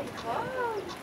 my God.